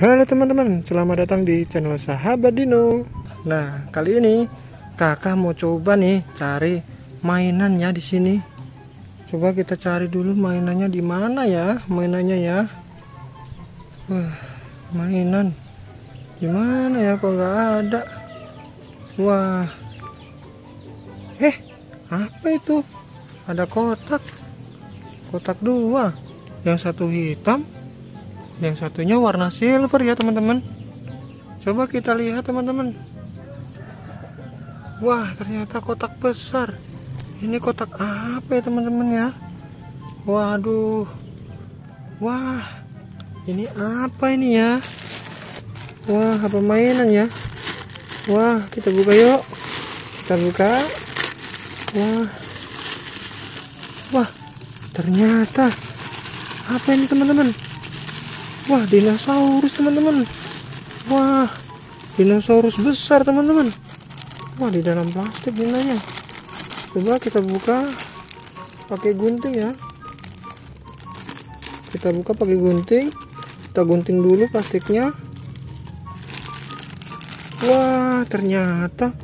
Halo teman-teman, selamat datang di channel Sahabat Dino. Nah, kali ini kakak mau coba nih cari mainannya di sini. Coba kita cari dulu mainannya di mana ya? Mainannya ya. Wah, mainan. Di mana ya kok nggak ada? Wah. Eh, apa itu? Ada kotak. Kotak dua. Yang satu hitam, yang satunya warna silver ya teman-teman. Coba kita lihat teman-teman. Wah ternyata kotak besar. Ini kotak apa ya teman-teman ya? Waduh. Wah ini apa ini ya? Wah apa mainan ya? Wah kita buka yuk. Kita buka. Wah. Wah ternyata apa ini teman-teman Wah, dinosaurus teman-teman. Wah, dinosaurus besar teman-teman. Wah, di dalam plastik dinanya. Coba kita buka pakai gunting ya. Kita buka pakai gunting. Kita gunting dulu plastiknya. Wah, ternyata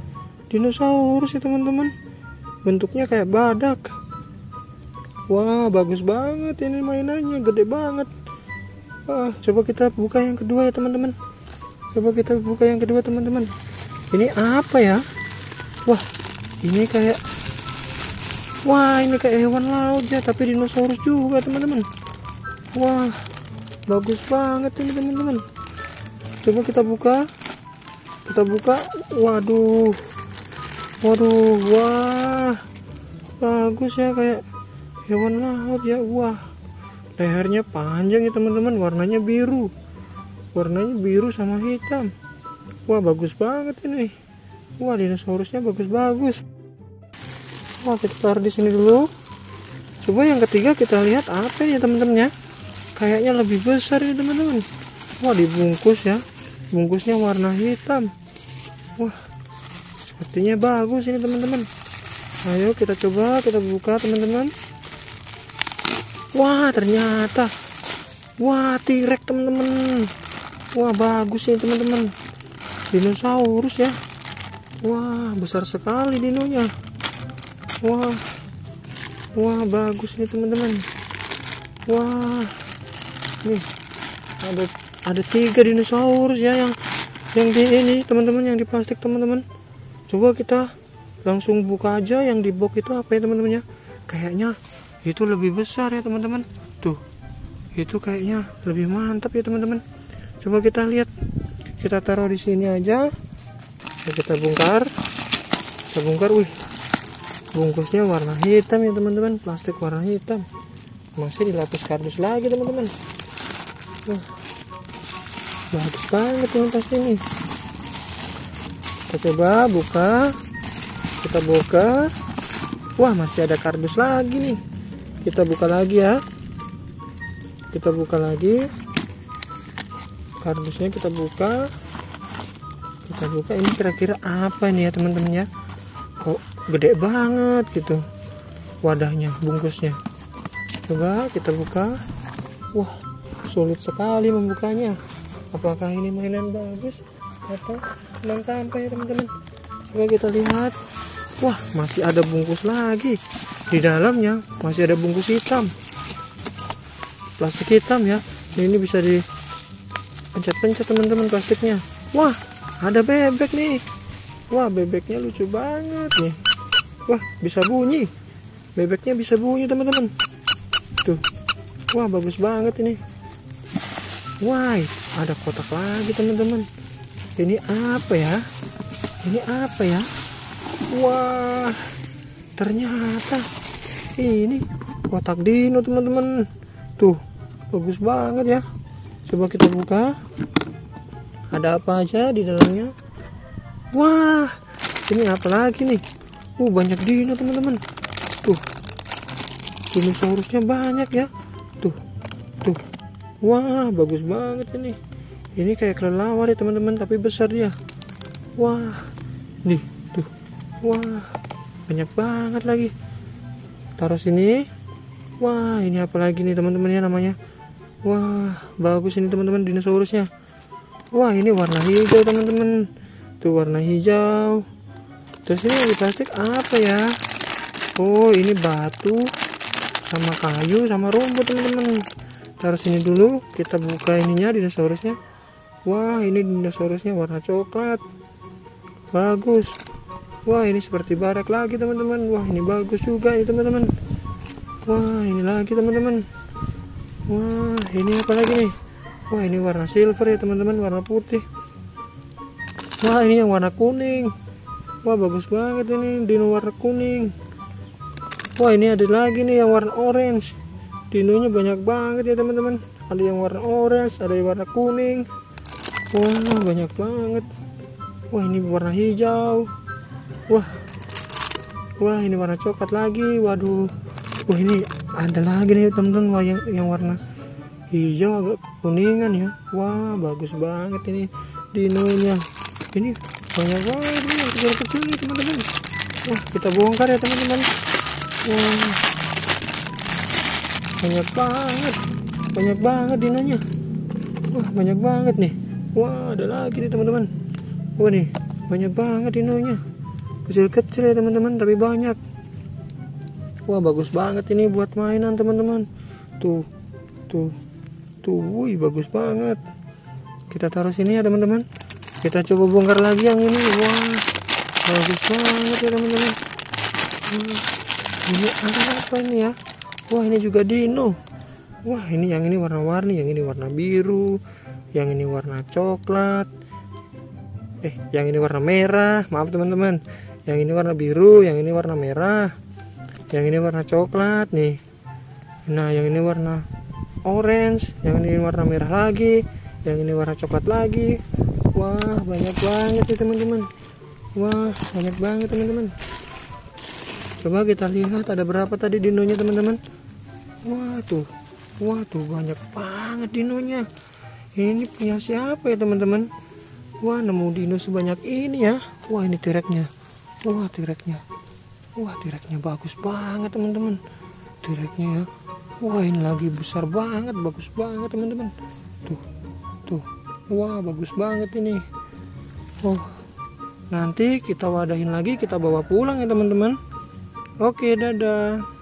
dinosaurus ya teman-teman. Bentuknya kayak badak. Wah, bagus banget ini mainannya, gede banget. Coba kita buka yang kedua ya teman-teman. Coba kita buka yang kedua teman-teman. Ini apa ya? Wah, ini kayak Wah, ini kayak hewan laut ya, tapi dinosaurus juga teman-teman. Wah, bagus banget ini teman-teman. Coba kita buka. Kita buka. Waduh. Waduh, wah. Bagus ya kayak hewan laut ya. Wah lehernya panjang ya teman-teman. Warnanya biru. Warnanya biru sama hitam. Wah bagus banget ini. Wah dinosaurusnya bagus-bagus. Wah kita taruh di sini dulu. Coba yang ketiga kita lihat apa ini teman-teman ya kayaknya lebih besar ini teman-teman. Wah dibungkus ya. Bungkusnya warna hitam. Wah sepertinya bagus ini teman-teman. Ayo kita coba kita buka teman-teman Wah ternyata. Wah tirek teman-teman. Wah bagus ya teman-teman. Dinosaurus ya. Wah besar sekali dinonya. Wah. Wah bagus nih teman-teman. Wah. Nih Ada ada tiga dinosaurus ya yang yang di ini teman-teman yang di plastik teman-teman. Coba kita langsung buka aja yang di box itu apa ya teman-teman ya? Kayaknya itu lebih besar ya teman-teman. Tuh itu kayaknya lebih mantap ya teman-teman. Coba kita lihat. Kita taruh di sini aja. Kita bongkar. Kita bongkar wih. Bungkusnya warna hitam ya teman-teman. Plastik warna hitam. Masih dilapis kardus lagi teman-teman. Wah, bagus banget teman pasti ini. Kita coba buka. Kita buka. Wah masih ada kardus lagi nih kita buka lagi ya. Kita buka lagi. Kardusnya kita buka. Kita buka. Ini kira-kira apa nih ya teman-teman ya? Kok gede banget gitu wadahnya bungkusnya. Coba kita buka. Wah sulit sekali membukanya. Apakah ini mainan bagus atau memang sampai ya teman-teman? Coba kita lihat. Wah masih ada bungkus lagi di dalamnya masih ada bungkus hitam. Plastik hitam ya. Ini bisa di pencet-pencet teman-teman plastiknya. Wah ada bebek nih. Wah bebeknya lucu banget nih. Wah bisa bunyi. Bebeknya bisa bunyi teman-teman. Tuh. Wah bagus banget ini. Wah ada kotak lagi teman-teman. Ini apa ya? Ini apa ya? Wah ternyata ini kotak dino teman-teman. Tuh bagus banget ya. Coba kita buka. Ada apa aja di dalamnya? Wah ini apa lagi nih? Uh banyak dino teman-teman. Tuh dinosaurusnya banyak ya. Tuh tuh. Wah bagus banget ini. Ini kayak kelelawar ya teman-teman tapi besar dia wah nih tuh. Wah banyak banget lagi taruh sini. Wah ini apa lagi nih teman-teman ya namanya? Wah bagus ini teman-teman dinosaurusnya. Wah ini warna hijau teman-teman. Tuh warna hijau. Terus ini di plastik apa ya? Oh ini batu sama kayu sama rumput teman-teman. Taruh sini dulu. Kita buka ininya dinosaurusnya. Wah ini dinosaurusnya warna coklat. Bagus wah ini seperti barak lagi teman-teman. Wah ini bagus juga ya teman-teman. Wah ini lagi teman-teman. Wah ini apa lagi nih? Wah ini warna silver ya teman-teman warna putih. Wah ini yang warna kuning. Wah bagus banget ini dino warna kuning. Wah ini ada lagi nih yang warna orange. Dinonya banyak banget ya teman-teman. Ada yang warna orange ada yang warna kuning. Wah banyak banget. Wah ini warna hijau wah. Wah ini warna coklat lagi. Waduh. Wah ini ada lagi nih teman-teman yang yang warna hijau agak kuningan ya. Wah bagus banget ini dinonya. Ini banyak banget nih yang kecil-kecil nih teman-teman. Wah kita bongkar ya teman-teman. Wah. Banyak banget. Banyak banget dinonya. Wah banyak banget nih. Wah ada lagi nih teman-teman. Wah nih. Banyak banget dinonya kecil-kecil ya teman-teman tapi banyak. Wah bagus banget ini buat mainan teman-teman. Tuh tuh tuh wih bagus banget. Kita taruh sini ya teman-teman. Kita coba bongkar lagi yang ini. Wah bagus banget ya teman-teman. Ini apa ini ya? Wah ini juga dino. Wah ini yang ini warna-warni yang ini warna biru yang ini warna coklat. Eh yang ini warna merah. Maaf teman-teman yang ini warna biru yang ini warna merah yang ini warna coklat nih. Nah yang ini warna orange yang ini warna merah lagi yang ini warna coklat lagi. Wah banyak banget ya teman-teman. Wah banyak banget teman-teman. Coba kita lihat ada berapa tadi dinonya teman-teman. Wah tuh. Wah tuh banyak banget dinonya. Ini punya siapa ya teman-teman? Wah nemu dino sebanyak ini ya. Wah ini tireknya wah tireknya wah tireknya bagus banget teman-teman. Tireknya ya. Wah ini lagi besar banget bagus banget teman-teman. Tuh tuh. Wah bagus banget ini. Oh nanti kita wadahin lagi kita bawa pulang ya teman-teman. Oke, dadah.